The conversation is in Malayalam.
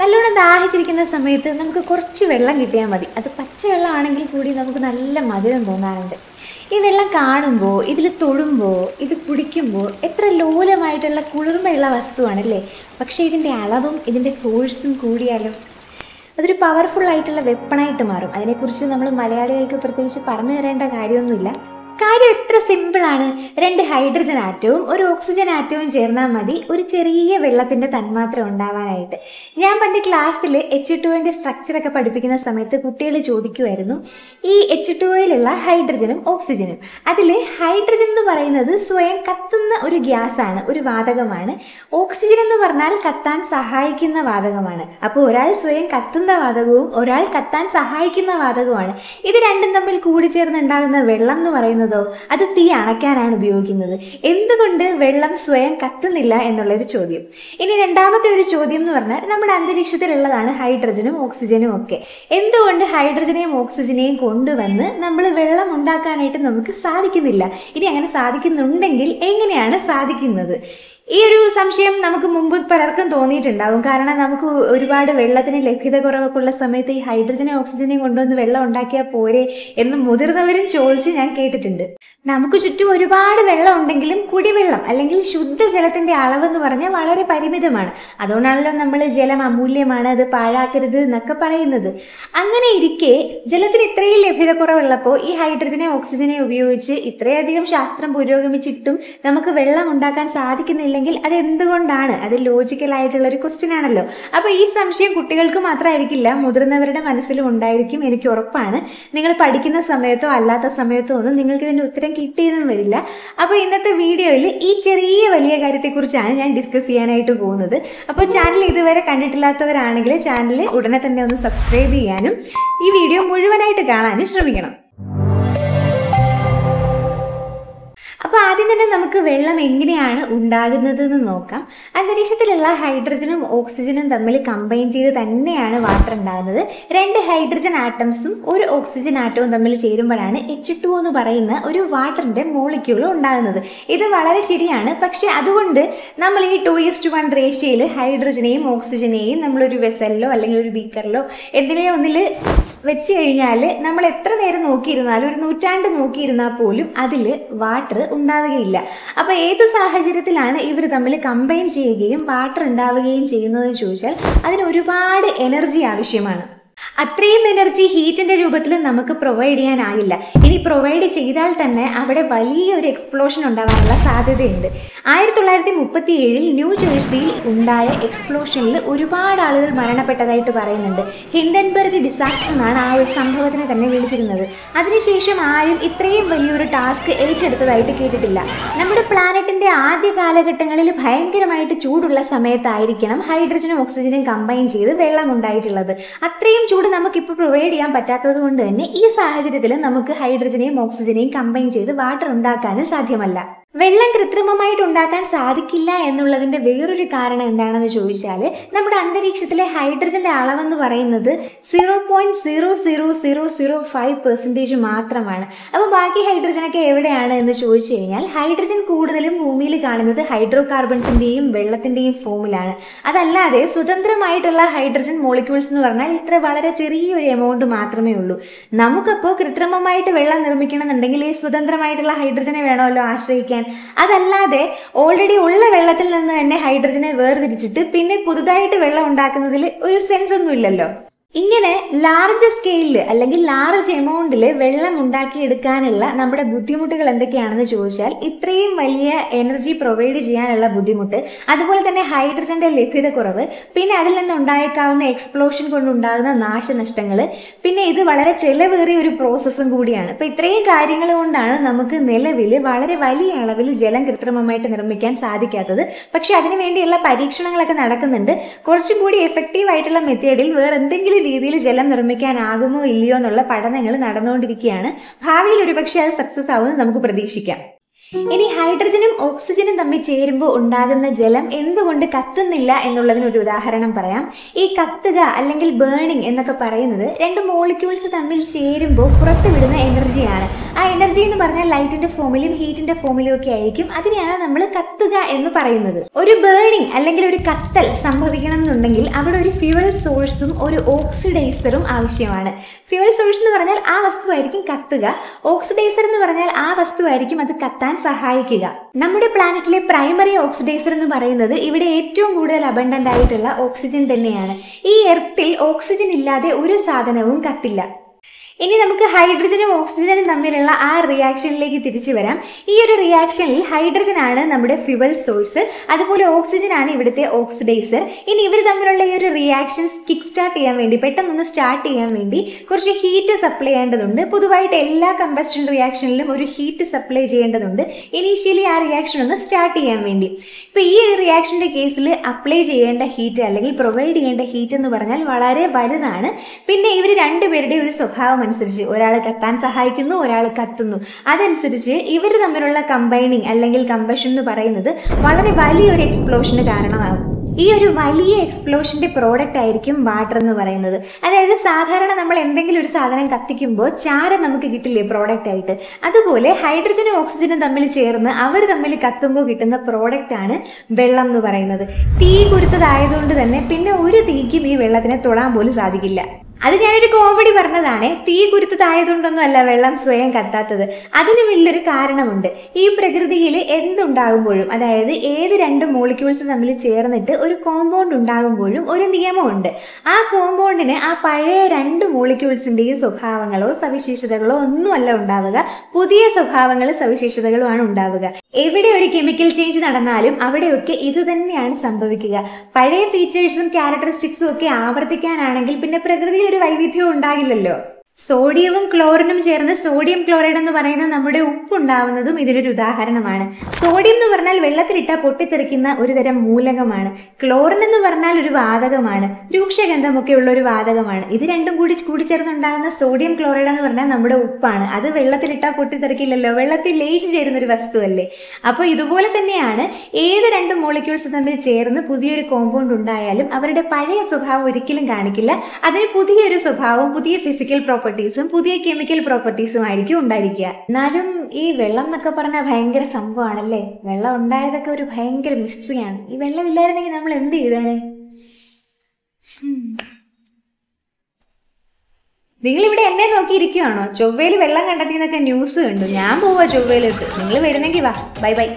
നല്ലോണം ദാഹിച്ചിരിക്കുന്ന സമയത്ത് നമുക്ക് കുറച്ച് വെള്ളം കിട്ടിയാൽ മതി. അത് പച്ചവെള്ളമാണെങ്കിൽ കൂടി നമുക്ക് നല്ല മധുരം തോന്നാറുണ്ട്. ഈ വെള്ളം കാണുമ്പോൾ ഇതിൽ തൊടുമ്പോൾ ഇത് കുടിക്കുമ്പോൾ എത്ര ലോലമായിട്ടുള്ള കുളിർമയുള്ള വസ്തുവാണല്ലേ? പക്ഷേ ഇതിന്റെ അളവും ഇതിന്റെ ഫോഴ്സും കൂടിയാലും അതൊരു പവർഫുൾ ആയിട്ടുള്ള വെപ്പണായിട്ട് മാറും. അതിനെക്കുറിച്ച് നമ്മൾ മലയാളികൾക്ക് പ്രത്യേകിച്ച് പറഞ്ഞു തരേണ്ട കാര്യമൊന്നുമില്ല. കാര്യം എത്ര സിമ്പിളാണ് രണ്ട് ഹൈഡ്രജൻ ആറ്റവും ഒരു ഓക്സിജൻ ആറ്റവും ചേർന്നാൽ മതി. ഒരു ചെറിയ വെള്ളത്തിന്റെ തന്മാത്ര ഉണ്ടാവാനായിട്ട്. ഞാൻ പണ്ട് ക്ലാസ്സിൽ എച്ച് ടുവിന്റെ സ്ട്രക്ചറൊക്കെ പഠിപ്പിക്കുന്ന സമയത്ത് കുട്ടികൾ ചോദിക്കുമായിരുന്നു ഈ എച്ച് ടുവിലുള്ള ഹൈഡ്രജനും ഓക്സിജനും അതിൽ ഹൈഡ്രജൻ എന്ന് പറയുന്നത് സ്വയം കത്തുന്ന ഒരു ഗ്യാസാണ് ഒരു വാതകമാണ്. ഓക്സിജൻ എന്ന് പറഞ്ഞാൽ കത്താൻ സഹായിക്കുന്ന വാതകമാണ്. അപ്പോൾ ഒരാൾ സ്വയം കത്തുന്ന വാതകവും ഒരാൾ കത്താൻ സഹായിക്കുന്ന വാതകവുമാണ്. ഇത് രണ്ടും തമ്മിൽ കൂടിച്ചേർന്നുണ്ടാകുന്ന വെള്ളം എന്ന് പറയുന്നതോ അത് തീ അണയ്ക്കാനാണ് ഉപയോഗിക്കുന്നത്. എന്തുകൊണ്ട് വെള്ളം സ്വയം കത്തുന്നില്ല എന്നുള്ളൊരു ചോദ്യം. ഇനി രണ്ടാമത്തെ ഒരു ചോദ്യം എന്ന് പറഞ്ഞാൽ നമ്മുടെ അന്തരീക്ഷത്തിലുള്ളതാണ് ഹൈഡ്രജനും ഓക്സിജനും ഒക്കെ. എന്തുകൊണ്ട് ഹൈഡ്രജനെയും ഓക്സിജനെയും കൊണ്ടുവന്ന് നമ്മൾ വെള്ളം ഉണ്ടാക്കാനായിട്ട് നമുക്ക് സാധിക്കുന്നില്ല? ഇനി അങ്ങനെ സാധിക്കുന്നുണ്ടെങ്കിൽ എങ്ങനെയാണ് സാധിക്കുന്നത്? ഈ ഒരു സംശയം നമുക്ക് മുമ്പ് പലർക്കും തോന്നിയിട്ടുണ്ടാവും. കാരണം നമുക്ക് ഒരുപാട് വെള്ളത്തിന് ലഭ്യത കുറവൊക്കെ ഉള്ള സമയത്ത് ഈ ഹൈഡ്രജനെ ഓക്സിജനെയും കൊണ്ടുവന്ന് വെള്ളം ഉണ്ടാക്കിയാൽ പോരെ എന്ന് മുതിർന്നവരും ചോദിച്ച് ഞാൻ കേട്ടിട്ടുണ്ട്. നമുക്ക് ചുറ്റും ഒരുപാട് വെള്ളം ഉണ്ടെങ്കിലും കുടിവെള്ളം അല്ലെങ്കിൽ ശുദ്ധജലത്തിന്റെ അളവ് എന്ന് പറഞ്ഞാൽ വളരെ പരിമിതമാണ്. അതുകൊണ്ടാണല്ലോ നമ്മൾ ജലം അമൂല്യമാണ് അത് പാഴാക്കരുത് എന്നൊക്കെ പറയുന്നത്. അങ്ങനെ ഇരിക്കെ ജലത്തിന് ഇത്രയും ലഭ്യത കുറവുള്ളപ്പോൾ ഈ ഹൈഡ്രജനെ ഓക്സിജനെ ഉപയോഗിച്ച് ഇത്രയധികം ശാസ്ത്രം പുരോഗമിച്ചിട്ടും നമുക്ക് വെള്ളം ഉണ്ടാക്കാൻ സാധിക്കുന്നില്ലെങ്കിൽ അത് എന്തുകൊണ്ടാണ് അത് ലോജിക്കൽ ആയിട്ടുള്ള ഒരു ക്വസ്റ്റ്യൻ ആണല്ലോ. അപ്പോൾ ഈ സംശയം കുട്ടികൾക്ക് മാത്രമായിരിക്കില്ല മുതിർന്നവരുടെ മനസ്സിലും ഉണ്ടായിരിക്കും എനിക്ക് ഉറപ്പാണ്. നിങ്ങൾ പഠിക്കുന്ന സമയത്തോ അല്ലാത്ത സമയത്തോ ഒന്നും നിങ്ങൾക്ക് ഇതിന്റെ ഉത്തരം കിട്ടിയതും വരില്ല. അപ്പോൾ ഇന്നത്തെ വീഡിയോയിൽ ഈ ചെറിയ വലിയ കാര്യത്തെക്കുറിച്ചാണ് ഞാൻ ഡിസ്കസ് ചെയ്യാനായിട്ട് പോകുന്നത്. അപ്പോൾ ചാനൽ ഇതുവരെ കണ്ടിട്ടില്ലാത്തവരാണെങ്കിൽ ചാനൽ ഉടനെ തന്നെ ഒന്ന് സബ്സ്ക്രൈബ് ചെയ്യാനും ഈ വീഡിയോ മുഴുവനായിട്ട് കാണാനും ശ്രമിക്കണം. അപ്പോൾ ആദ്യം തന്നെ നമുക്ക് വെള്ളം എങ്ങനെയാണ് ഉണ്ടാകുന്നത് എന്ന് നോക്കാം. അന്തരീക്ഷത്തിലുള്ള ഹൈഡ്രജനും ഓക്സിജനും തമ്മിൽ കമ്പൈൻ ചെയ്ത് തന്നെയാണ് വാട്ടർ ഉണ്ടാകുന്നത്. രണ്ട് ഹൈഡ്രജൻ ആറ്റംസും ഒരു ഓക്സിജൻ ആറ്റവും തമ്മിൽ ചേരുമ്പോഴാണ് എച്ച് ടു എന്ന് പറയുന്ന ഒരു വാട്ടറിന്റെ മോളിക്യൂൾ ഉണ്ടാകുന്നത്. ഇത് വളരെ ശരിയാണ്. പക്ഷേ അതുകൊണ്ട് നമ്മൾ ഈ ടു ഇസ്റ്റ് വൺ റേഷ്യയിൽ ഹൈഡ്രജനെയും ഓക്സിജനെയും നമ്മളൊരു വെസലിലോ അല്ലെങ്കിൽ ഒരു ബീക്കറിലോ എന്തിനെയോ ഒന്നിൽ വെച്ച് കഴിഞ്ഞാൽ നമ്മൾ എത്ര നേരം നോക്കിയിരുന്നാലും ഒരു നൂറ്റാണ്ട് നോക്കിയിരുന്നാൽ പോലും അതിൽ വാട്ടർ ഉണ്ടാവുകയില്ല. അപ്പോൾ ഏത് സാഹചര്യത്തിലാണ് ഇവർ തമ്മിൽ കമ്പൈൻ ചെയ്യുകയും വാട്ടർ ഉണ്ടാവുകയും ചെയ്യുന്നതെന്ന് ചോദിച്ചാൽ അതിന് ഒരുപാട് എനർജി ആവശ്യമാണ്. അത്രയും എനർജി ഹീറ്റിന്റെ രൂപത്തിൽ നമുക്ക് പ്രൊവൈഡ് ചെയ്യാനാകില്ല. ഇനി പ്രൊവൈഡ് ചെയ്താൽ തന്നെ അവിടെ വലിയൊരു എക്സ്പ്ലോഷൻ ഉണ്ടാവാനുള്ള സാധ്യതയുണ്ട്. ആയിരത്തി തൊള്ളായിരത്തി മുപ്പത്തി ഏഴിൽ ന്യൂ ജേഴ്സിയിൽ ഉണ്ടായ എക്സ്പ്ലോഷനിൽ ഒരുപാട് ആളുകൾ മരണപ്പെട്ടതായിട്ട് പറയുന്നുണ്ട്. ഹിൻഡൻബർഗ് ഡിസാസ്റ്റർ എന്നാണ് ആ ഒരു സംഭവത്തിനെ തന്നെ വിളിച്ചിരുന്നത്. അതിനുശേഷം ആരും ഇത്രയും വലിയൊരു ടാസ്ക് ഏറ്റെടുത്തതായിട്ട് കേട്ടിട്ടില്ല. നമ്മുടെ പ്ലാനറ്റിന്റെ ആദ്യ കാലഘട്ടങ്ങളിൽ ഭയങ്കരമായിട്ട് ചൂടുള്ള സമയത്തായിരിക്കണം ഹൈഡ്രജനും ഓക്സിജനും കമ്പൈൻ ചെയ്ത് വെള്ളം ഉണ്ടായിട്ടുള്ളത്. അത്രയും ചൂട് നമുക്കിപ്പോൾ പ്രൊവൈഡ് ചെയ്യാൻ പറ്റാത്തത് കൊണ്ട് തന്നെ ഈ സാഹചര്യത്തിൽ നമുക്ക് ഹൈഡ്രജനെയും ഓക്സിജനെയും കമ്പൈൻ ചെയ്ത് വാട്ടർ ഉണ്ടാക്കാനും സാധ്യമല്ല. വെള്ളം കൃത്രിമമായിട്ട് ഉണ്ടാക്കാൻ സാധിക്കില്ല എന്നുള്ളതിന്റെ വേറൊരു കാരണം എന്താണെന്ന് ചോദിച്ചാൽ നമ്മുടെ അന്തരീക്ഷത്തിലെ ഹൈഡ്രജന്റെ അളവെന്ന് പറയുന്നത് zero point zero zero zero zero five percentage മാത്രമാണ്. അപ്പോൾ ബാക്കി ഹൈഡ്രജനൊക്കെ എവിടെയാണ് എന്ന് ചോദിച്ചു കഴിഞ്ഞാൽ ഹൈഡ്രജൻ കൂടുതലും ഭൂമിയിൽ കാണുന്നത് ഹൈഡ്രോ കാർബൺസിന്റെയും വെള്ളത്തിന്റെയും ഫോമിലാണ് അതല്ലാതെ സ്വതന്ത്രമായിട്ടുള്ള ഹൈഡ്രജൻ മോളിക്യൂൾസ് എന്ന് പറഞ്ഞാൽ ഇത്ര വളരെ ചെറിയൊരു എമൗണ്ട് മാത്രമേ ഉള്ളൂ. നമുക്കപ്പോൾ കൃത്രിമമായിട്ട് വെള്ളം നിർമ്മിക്കണമെന്നുണ്ടെങ്കിൽ ഈ സ്വതന്ത്രമായിട്ടുള്ള ഹൈഡ്രജനെ വേണമല്ലോ ആശ്രയിക്കാൻ അതല്ലാതെ ഓൾറെഡി ഉള്ള വെള്ളത്തിൽ നിന്ന് തന്നെ ഹൈഡ്രജനെ വേർതിരിച്ചിട്ട് പിന്നെ പുതുതായിട്ട് വെള്ളം ഉണ്ടാക്കുന്നതിൽ ഒരു സെൻസ് ഒന്നും ഇല്ലല്ലോ ഇങ്ങനെ ലാർജ് സ്കെയിലിൽ അല്ലെങ്കിൽ ലാർജ് എമൗണ്ടിൽ വെള്ളം ഉണ്ടാക്കിയെടുക്കാനുള്ള നമ്മുടെ ബുദ്ധിമുട്ടുകൾ എന്തൊക്കെയാണെന്ന് ചോദിച്ചാൽ ഇത്രയും വലിയ എനർജി പ്രൊവൈഡ് ചെയ്യാനുള്ള ബുദ്ധിമുട്ട് അതുപോലെ തന്നെ ഹൈഡ്രജന്റെ ലഭ്യത കുറവ് പിന്നെ അതിൽ നിന്നുണ്ടായേക്കാവുന്ന എക്സ്പ്ലോഷൻ കൊണ്ടുണ്ടാകുന്ന നാശനഷ്ടങ്ങൾ പിന്നെ ഇത് വളരെ ചെലവേറിയ ഒരു പ്രോസസ്സും കൂടിയാണ്. അപ്പോൾ ഇത്രയും കാര്യങ്ങൾ കൊണ്ടാണ് നമുക്ക് നിലവിൽ വളരെ വലിയ അളവിൽ ജലം കൃത്രിമമായിട്ട് നിർമ്മിക്കാൻ സാധിക്കാത്തത്. പക്ഷെ അതിനുവേണ്ടിയുള്ള പരീക്ഷണങ്ങളൊക്കെ നടക്കുന്നുണ്ട്. കുറച്ചുകൂടി എഫക്റ്റീവ് ആയിട്ടുള്ള മെത്തേഡിൽ വേറെ എന്തെങ്കിലും രീതിയിൽ ജലം നിർമ്മിക്കാനാകുമോ ഇല്ലയോ എന്നുള്ള പഠനങ്ങൾ നടന്നുകൊണ്ടിരിക്കുകയാണ്. ഭാവിയിൽ ഒരുപക്ഷെ അത് സക്സസ് ആവുമെന്ന് നമുക്ക് പ്രതീക്ഷിക്കാം. ഇനി ഹൈഡ്രജനും ഓക്സിജനും തമ്മിൽ ചേരുമ്പോൾ ഉണ്ടാകുന്ന ജലം എന്തുകൊണ്ട് കത്തുന്നില്ല എന്നുള്ളതിന് ഒരു ഉദാഹരണം പറയാം. ഈ കത്തുക അല്ലെങ്കിൽ ബേണിംഗ് എന്നൊക്കെ പറയുന്നത് രണ്ട് മോളിക്യൂൾസ് തമ്മിൽ ചേരുമ്പോൾ പുറത്തുവിടുന്ന എനർജിയാണ് ആ എനർജി എന്ന് പറഞ്ഞാൽ ലൈറ്റിന്റെ ഫോമിലും ഹീറ്റിന്റെ ഫോമിലും ഒക്കെ ആയിരിക്കും. അതിനെയാണ് നമ്മൾ കത്തുക എന്ന് പറയുന്നത്. ഒരു ബേണിംഗ് അല്ലെങ്കിൽ ഒരു കത്തൽ സംഭവിക്കണം എന്നുണ്ടെങ്കിൽ അവിടെ ഒരു ഫ്യൂവൽ സോഴ്സും ഒരു ഓക്സിഡൈസറും ആവശ്യമാണ്. ഫ്യൂവൽ സോഴ്സ് എന്ന് പറഞ്ഞാൽ ആ വസ്തുവായിരിക്കും കത്തുക. ഓക്സിഡൈസർ എന്ന് പറഞ്ഞാൽ ആ വസ്തുവായിരിക്കും അത് കത്താൻ സഹായിക്കുക. നമ്മുടെ പ്ലാനറ്റിലെ പ്രൈമറി ഓക്സിഡൈസർ എന്ന് പറയുന്നത് ഇവിടെ ഏറ്റവും കൂടുതൽ അബണ്ടന്റ് ആയിട്ടുള്ള ഓക്സിജൻ തന്നെയാണ്. ഈ എർത്തിൽ ഓക്സിജൻ ഇല്ലാതെ ഒരു സാധനവും കത്തില്ല. ഇനി നമുക്ക് ഹൈഡ്രജനും ഓക്സിജനും തമ്മിലുള്ള ആ റിയാക്ഷനിലേക്ക് തിരിച്ചു വരാം. ഈ ഒരു റിയാക്ഷനിൽ ഹൈഡ്രജൻ ആണ് നമ്മുടെ ഫ്യുവൽ സോഴ്സ് അതുപോലെ ഓക്സിജൻ ആണ് ഇവിടുത്തെ ഓക്സിഡൈസർ ഇനി ഇവർ തമ്മിലുള്ള ഈ ഒരു റിയാക്ഷൻ കിക്ക് സ്റ്റാർട്ട് ചെയ്യാൻ വേണ്ടി പെട്ടെന്നൊന്ന് സ്റ്റാർട്ട് ചെയ്യാൻ വേണ്ടി കുറച്ച് ഹീറ്റ് സപ്ലൈ ചെയ്യേണ്ടതുണ്ട്. പൊതുവായിട്ട് എല്ലാ കമ്പസ്റ്റൻ റിയാക്ഷനിലും ഒരു ഹീറ്റ് സപ്ലൈ ചെയ്യേണ്ടതുണ്ട്. ഇനീഷ്യലി ആ റിയാക്ഷൻ ഒന്ന് സ്റ്റാർട്ട് ചെയ്യാൻ വേണ്ടി. ഇപ്പോൾ ഈ ഒരു റിയാക്ഷന്റെ കേസിൽ അപ്ലൈ ചെയ്യേണ്ട ഹീറ്റ് അല്ലെങ്കിൽ പ്രൊവൈഡ് ചെയ്യേണ്ട ഹീറ്റ് എന്ന് പറഞ്ഞാൽ വളരെ വലുതാണ്. പിന്നെ ഇവർ രണ്ടുപേരുടെ ഒരു സ്വഭാവം അനുസരിച്ച് ഒരാൾ കത്താൻ സഹായിക്കുന്നു ഒരാൾ കത്തുന്നു. അതനുസരിച്ച് ഇവർ തമ്മിലുള്ള കമ്പൈനിങ് അല്ലെങ്കിൽ കമ്പഷൻ എന്ന് പറയുന്നത് വളരെ വലിയൊരു എക്സ്പ്ലോഷന് കാരണമാകും. ഈ ഒരു വലിയ എക്സ്പ്ലോഷന്റെ പ്രോഡക്റ്റ് ആയിരിക്കും വാട്ടർ എന്ന് പറയുന്നത്. അതായത് സാധാരണ നമ്മൾ എന്തെങ്കിലും ഒരു സാധനം കത്തിക്കുമ്പോൾ ചാരം നമുക്ക് കിട്ടില്ലേ പ്രോഡക്റ്റ് ആയിട്ട്? അതുപോലെ ഹൈഡ്രജനും ഓക്സിജനും തമ്മിൽ ചേർന്ന് അവർ തമ്മിൽ കത്തുമ്പോൾ കിട്ടുന്ന പ്രോഡക്റ്റ് ആണ് വെള്ളം എന്ന് പറയുന്നത്. തീ കുരുത്തതായതുകൊണ്ട് തന്നെ പിന്നെ ഒരു തീക്കും ഈ വെള്ളത്തിനെ തൊടാൻ പോലും സാധിക്കില്ല. അത് ഞാനൊരു കോമഡി പറഞ്ഞതാണ്. തീ കുരുത്തതായതുകൊണ്ടൊന്നും അല്ല വെള്ളം സ്വയം കത്താത്തത്. അതിന് വലിയൊരു കാരണമുണ്ട്. ഈ പ്രകൃതിയിൽ എന്തുണ്ടാകുമ്പോഴും അതായത് ഏത് രണ്ട് മോളിക്യൂൾസ് തമ്മിൽ ചേർന്നിട്ട് ഒരു കോമ്പൗണ്ട് ഉണ്ടാകുമ്പോഴും ഒരു നിയമമുണ്ട്. ആ കോമ്പൗണ്ടിന് ആ പഴയ രണ്ട് മോളിക്യൂൾസിന്റെയും സ്വഭാവങ്ങളോ സവിശേഷതകളോ ഒന്നുമല്ല ഉണ്ടാവുക. പുതിയ സ്വഭാവങ്ങളും സവിശേഷതകളുമാണ് ഉണ്ടാവുക. എവിടെ ഒരു കെമിക്കൽ ചേഞ്ച് നടന്നാലും അവിടെയൊക്കെ ഇത് തന്നെയാണ് സംഭവിക്കുക. പഴയ ഫീച്ചേഴ്സും ക്യാരക്ടറിസ്റ്റിക്സും ഒക്കെ ആവർത്തിക്കാനാണെങ്കിൽ പിന്നെ പ്രകൃതിയിൽ ഒരു വൈവിധ്യവും ഉണ്ടാകില്ലല്ലോ. സോഡിയവും ക്ലോറിനും ചേർന്ന് സോഡിയം ക്ലോറൈഡ് എന്ന് പറയുന്ന നമ്മുടെ ഉപ്പുണ്ടാവുന്നതും ഇതിനൊരു ഉദാഹരണമാണ്. സോഡിയം എന്ന് പറഞ്ഞാൽ വെള്ളത്തിലിട്ട പൊട്ടിത്തെറിക്കുന്ന ഒരു തരം മൂലകമാണ്. ക്ലോറിൻ എന്ന് പറഞ്ഞാൽ ഒരു വാതകമാണ്. രൂക്ഷഗന്ധമൊക്കെ ഉള്ള ഒരു വാതകമാണ്. ഇത് രണ്ടും കൂടി കൂടിച്ചേർന്നുണ്ടാകുന്ന സോഡിയം ക്ലോറൈഡ് എന്ന് പറഞ്ഞാൽ നമ്മുടെ ഉപ്പാണ്. അത് വെള്ളത്തിലിട്ടാൽ പൊട്ടിത്തെറിക്കില്ലല്ലോ. വെള്ളത്തിൽ ലയിച്ചു ചേരുന്ന ഒരു വസ്തുവല്ലേ? അപ്പോൾ ഇതുപോലെ തന്നെയാണ് ഏത് രണ്ട് മോളിക്യൂൾസ് തമ്മിൽ ചേർന്ന് പുതിയൊരു കോമ്പൗണ്ട് ഉണ്ടായാലും അവരുടെ പഴയ സ്വഭാവം ഒരിക്കലും കാണിക്കില്ല. അതിന് പുതിയൊരു സ്വഭാവം പുതിയ ഫിസിക്കൽ പ്രോപ്പർട്ടീസും പുതിയ കെമിക്കൽ പ്രോപ്പർട്ടീസും ആയിരിക്കും ഉണ്ടായിരിക്കുക. എന്നാലും ഈ വെള്ളം എന്നൊക്കെ പറഞ്ഞാൽ ഭയങ്കര സംഭവമാണല്ലേ? വെള്ളം ഉണ്ടായതൊക്കെ ഒരു ഭയങ്കര മിസ്റ്ററിയാണ് ഈ വെള്ളം ഇല്ലായിരുന്നെങ്കിൽ നമ്മൾ എന്ത് ചെയ്തേനെ? നിങ്ങൾ ഇവിടെ എന്നെ നോക്കിയിരിക്കുകയാണോ ചൊവ്വയിൽ വെള്ളം കണ്ടെത്തിയെന്നൊക്കെ ന്യൂസ് കണ്ടു. ഞാൻ പോവാ ചൊവ്വയിലിട്ട്. നിങ്ങൾ വരുന്നെങ്കിൽ വാ. Bye bye